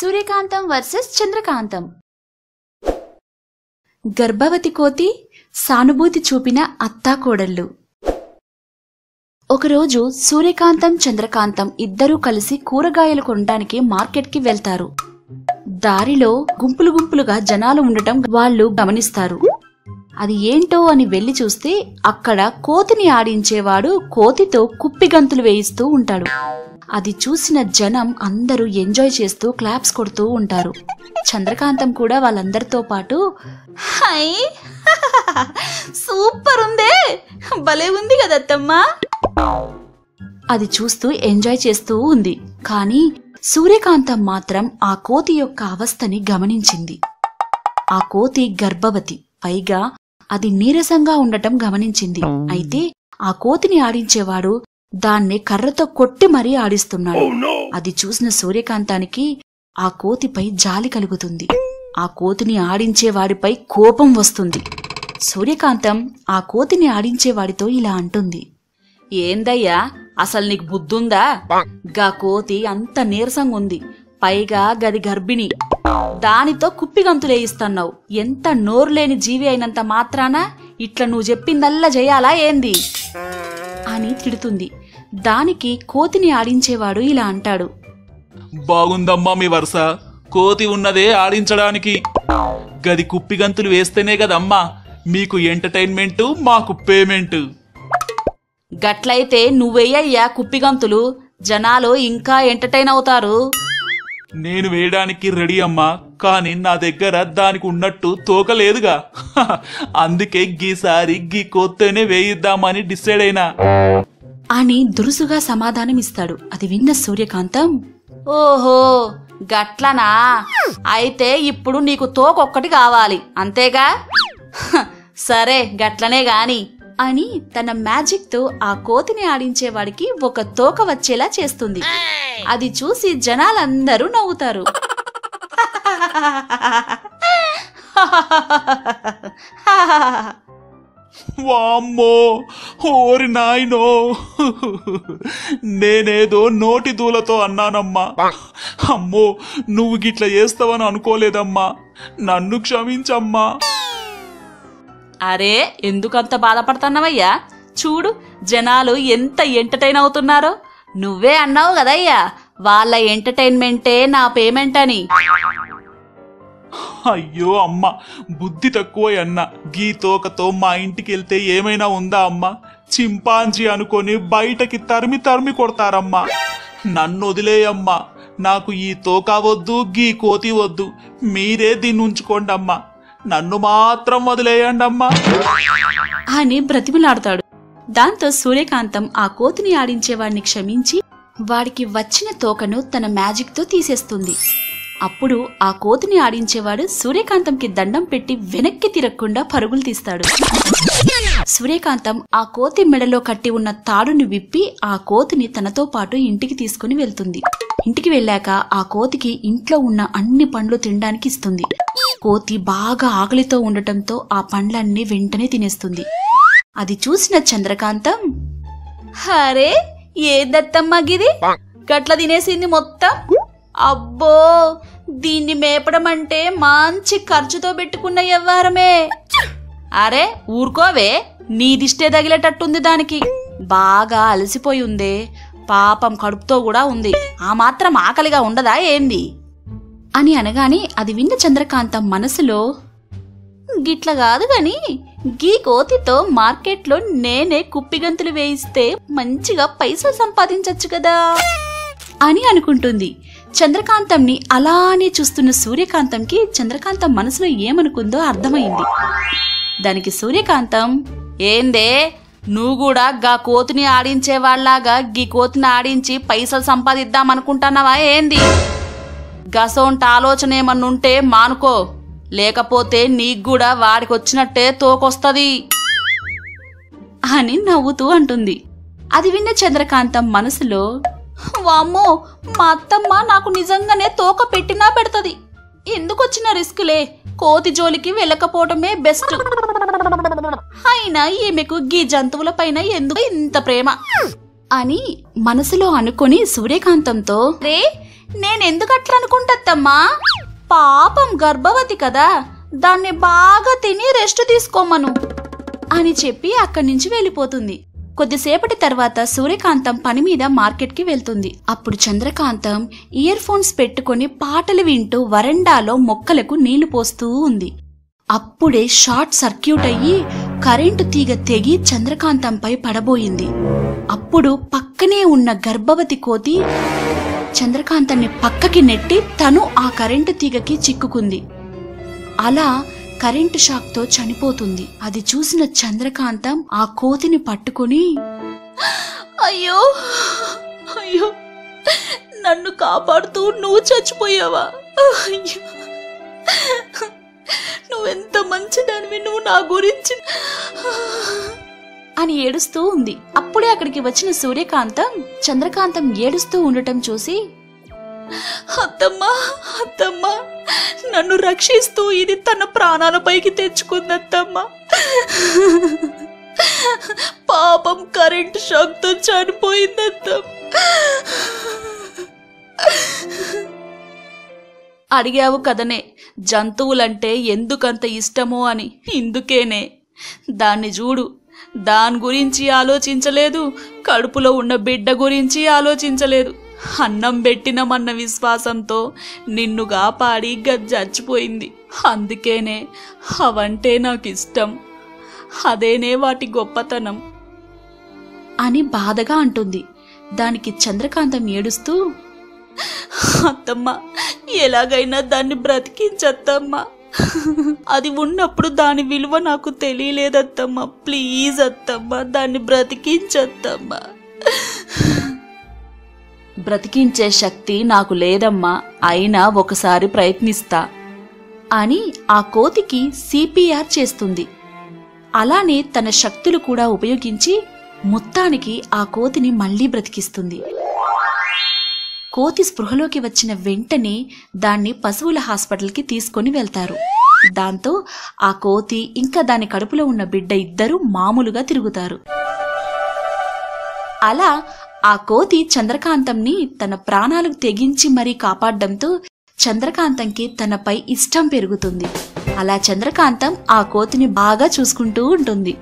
సూర్యకాంతం versus చంద్రకాంతం. గర్భవతి కోతి సానుభూతి చూపిన అత్తాకోడళ్ళు. ఒకరోజు సూర్యకాంతం చంద్రకాంతం ఇద్దరూ కలిసి కూరగాయలు కొనడానికి మార్కెట్కి వెళ్తారు. దారిలో గుంపులు గుంపులుగా జనాలు ఉండటం వాళ్ళు గమనిస్తారు. అది ఏంటో అని వెళ్ళి చూస్తే అక్కడ కోతిని ఆడించేవాడు కోతితో కుప్పిగంతులు వేయిస్తూ ఉంటాడు. అది చూసిన జనం అందరూ ఎంజాయ్ చేస్తూ క్లాప్స్ కొడుతూ ఉంటారు. చంద్రకాంతం కూడా వాళ్ళందరితో పాటు హై! సూపర్ ఉందే! భలే ఉంది కదత్తమ్మా అది చూస్తూ ఎంజాయ్ చేస్తూ ఉంది. కానీ సూర్యకాంతం మాత్రం ఆ కోతి యొక్క అవస్థని గమనించింది. ఆ కోతి గర్భవతి. పైగా అది నీరసంగా ఉండటం గమనించింది. అయితే ఆ కోతిని ఆడించేవాడు దాన్ని కర్రతో కొట్టి మరీ ఆడిస్తున్నాడు. అది చూసిన సూర్యకాంతానికి ఆ కోతిపై జాలి కలుగుతుంది. ఆ కోతిని ఆడించేవాడిపై కోపం వస్తుంది. సూర్యకాంతం ఆ కోతిని ఆడించేవాడితో ఇలా అంటుంది. ఏందయ్యా అసలు నీకు బుద్ధుందా? గా కోతి అంత నీరసంగా ఉంది పైగా గది గర్భిణి. దానితో కుప్పిగంతులేయిస్తున్నావు ఎంత నోరులేని జీవి అయినంత మాత్రాన ఇట్లా నువ్వు చెప్పిందల్లా చేయాలా ఏంది? అని తిడుతుంది. దానికి కోతిని ఆడించేవాడు ఇలా అంటాడు. బాగుందమ్మా మీ వరుస. కోతి ఉన్నదే ఆడించడానికి. గది కుప్పిగంతులు వేస్తేనే కదమ్మా. మీకు ఎంటర్టైన్మెంట్ మాకు పేమెంట్. గట్లయితే నువ్వెయ్యయ్యా కుప్పిగంతులు. జనాలు ఇంకా ఎంటర్టైన్ అవుతారు. నేను వేయడానికి రెడీ అమ్మా. కానీ నా దగ్గర దానికి ఉన్నట్టు తోక లేదుగా. అందుకే గీసారి గీ కోత్తేనే వేయిద్దామని డిసైడ్ అయినా. అని దురుసుగా సమాధానమిస్తాడు. అది విన్న సూర్యకాంతం ఓహో గట్లనా? అయితే ఇప్పుడు నీకు తోకొక్కటి కావాలి. అంతేగా? సరే గట్లనే గాని. అని తన మ్యాజిక్తో ఆ కోతిని ఆడించేవాడికి ఒక తోక వచ్చేలా చేస్తుంది. అది చూసి జనాలందరూ నవ్వుతారు. వామ్మో ఓరి నాయనో. నేనేదో నోటి దూలతో అన్నానమ్మా. అమ్మో నువ్వు గిట్ల చేస్తావని అనుకోలేదమ్మా. నన్ను క్షమించమ్మా. అరే ఎందుకంత బాధపడుతున్నావయ్యా చూడు జనాలు ఎంత ఎంటర్టైన్ అవుతున్నారో. నువ్వే అన్నావు కదయ్యా వాళ్ళ ఎంటర్టైన్మెంటే నా పేమెంట్ అని అయ్యో అమ్మ బుద్ధి తక్కువ అన్న. గీ తోకతో మా ఇంటికి వెళ్తే ఏమైనా ఉందా అమ్మ? చింపాంజీ అనుకొని బయటకి తరిమి తరిమి కొడతారమ్మా. నన్ను వదిలేయమ్మా నాకు ఈ తోక వద్దు గీ కోతి వద్దు. మీరే దీన్ని ఉంచుకోండి అమ్మా. నన్ను మాత్రం వదిలేయండి అమ్మా. అని బ్రతిమలాడతాడు. దాంతో సూర్యకాంతం ఆ కోతిని ఆడించేవాడిని క్షమించి వాడికి వచ్చిన తోకను తన మ్యాజిక్తో తీసేస్తుంది. అప్పుడు ఆ కోతిని ఆడించేవాడు సూర్యకాంతంకి దండం పెట్టి వెనక్కి తిరగకుండా పరుగులు తీస్తాడు. సూర్యకాంతం ఆ కోతి మెడలో కట్టి ఉన్న తాడుని విప్పి ఆ కోతిని తనతో పాటు ఇంటికి తీసుకుని వెళ్తుంది. ఇంటికి వెళ్ళాక ఆ కోతికి ఇంట్లో ఉన్న అన్ని పండ్లు తినడానికి ఇస్తుంది. కోతి బాగా ఆకలితో ఉండటంతో ఆ పండ్లన్నీ వెంటనే తినేస్తుంది. అది చూసిన చంద్రకాంతం హరే ఏ దత్తమ్మ గిది గట్ల తినేసింది మొత్తం? అబ్బో దీన్ని మేపడం అంటే మంచి ఖర్చుతో పెట్టుకున్న వ్యవహారమే అరే ఊరుకోవే నీదిష్టే తగిలేటట్టుంది దానికి. బాగా అలసిపోయి ఉందే పాపం కడుపుతో కూడా ఉంది. ఆ మాత్రం ఆకలిగా ఉండదా ఏంది? అని అనగానే అది విన్న చంద్రకాంతం మనసులో గిట్ల కాదు గాని గీ కోతితో మార్కెట్లో నేనే కుప్పిగంతులు వేయిస్తే మంచిగా పైసలు సంపాదించొచ్చు కదా అని అనుకుంటుంది. చంద్రకాంతంని అలానే చూస్తున్న సూర్యకాంతంకి చంద్రకాంతం మనసులో ఏమనుకుందో అర్థమైంది. దానికి సూర్యకాంతం ఏందే నువ్వు కూడా గా కోతిని ఆడించే వాళ్ళలాగా గీ కోతిని ఆడించి పైసలు సంపాదిద్దామనుకుంటున్నావా ఏంది? గసోంట ఆలోచన ఏమన్నుంటే మానుకో లేకపోతే నీకు కూడా వాడికి వచ్చినట్టే తోకొస్తది. అని నవ్వుతూ అంటుంది. అది విన్న చంద్రకాంతం మనసులో వామ్మో మా అత్తమ్మ నాకు నిజంగానే తోక పెట్టినా పెడతది. ఎందుకొచ్చిన రిస్క్లే? కోతి జోలికి వెళ్ళకపోవటమే బెస్ట్. అయినా ఈమెకు గీ జంతువుల పైన ఎందుకు ఇంత ప్రేమ? అని మనసులో అనుకొని సూర్యకాంతంతో రే నేనెందుకు అట్లా పాపం గర్భవతి కదా దాన్ని బాగా తిని రెస్ట్ తీసుకోమను. అని చెప్పి అక్కడి నుంచి వెళ్ళిపోతుంది. కొద్దిసేపటి తర్వాత సూర్యకాంతం పని మీద మార్కెట్కి వెళ్తుంది. అప్పుడు చంద్రకాంతం ఇయర్ ఫోన్స్ పెట్టుకొని పాటలు వింటూ వరండాలో మొక్కలకు నీళ్ళు పోస్తూ ఉంది. అప్పుడే షార్ట్ సర్క్యూట్ అయ్యి కరెంటు తీగ తెగి చంద్రకాంతంపై పడబోయింది. అప్పుడు పక్కనే ఉన్న గర్భవతి కోతి చంద్రకాంతాన్ని పక్కకి నెట్టి తను ఆ కరెంటు తీగకి చిక్కుకుంది. అలా కరెంటు షాక్తో చనిపోతుంది. అది చూసిన చంద్రకాంతం ఆ కోతిని పట్టుకుని అయ్యో అయ్యో నన్ను కాపాడుతూ నువ్వు చచ్చిపోయావా? అయ్యో నువ్వెంత మంచిదానివి నువ్వు నా గురించి. అని ఏడుస్తూ ఉంది. అప్పుడే అక్కడికి వచ్చిన సూర్యకాంతం చంద్రకాంతం ఏడుస్తూ ఉండటం చూసి అత్తమ్మా అత్తమ్మా నన్ను రక్షిస్తూ ఇది తన ప్రాణాలపైకి తెచ్చుకుందత్తమ్మా. పాపం కరెంటు షాక్తో చనిపోయిందత్తమ్మ. అడిగావు కదనే జంతువులంటే ఎందుకంత ఇష్టమో అని ఇందుకేనే. దాన్ని చూడు దాని గురించి ఆలోచించలేదు కడుపులో ఉన్న బిడ్డ గురించి ఆలోచించలేదు. అన్నం పెట్టినమన్న విశ్వాసంతో నిన్ను కాపాడి గది చచ్చిపోయింది. అందుకేనే అవంటే నాకు ఇష్టం అదేనే వాటి గొప్పతనం. అని బాధగా అంటుంది. దానికి చంద్రకాంతం ఏడుస్తూ అత్తమ్మ ఎలాగైనా దాన్ని బ్రతికించత్తమ్మా. అది ఉన్నప్పుడు దాని విలువ నాకు తెలియలేదత్తమ్మ. ప్లీజ్ అత్తమ్మ దాన్ని బ్రతికించత్తమ్మా. బ్రతికించే శక్తి నాకు లేదమ్మా అయినా ఒకసారి ప్రయత్నిస్తా అని ఆ కోతికి సిపిఆర్ చేస్తుంది. అలానే తన శక్తులు కూడా ఉపయోగించి మొత్తానికి ఆ కోతిని మళ్ళీ బ్రతికిస్తుంది. కోతి స్పృహలోకి వచ్చిన వెంటనే దాన్ని పశువుల హాస్పిటల్కి తీసుకొని వెళ్తారు. దాంతో ఆ కోతి ఇంకా దాని కడుపులో ఉన్న బిడ్డ ఇద్దరూ మామూలుగా తిరుగుతారు. అలా ఆ కోతి చంద్రకాంతంని తన ప్రాణాలకు తెగించి మరీ కాపాడడంతో చంద్రకాంతంకి తనపై ఇష్టం పెరుగుతుంది. అలా చంద్రకాంతం ఆ కోతిని బాగా చూసుకుంటూ ఉంటుంది.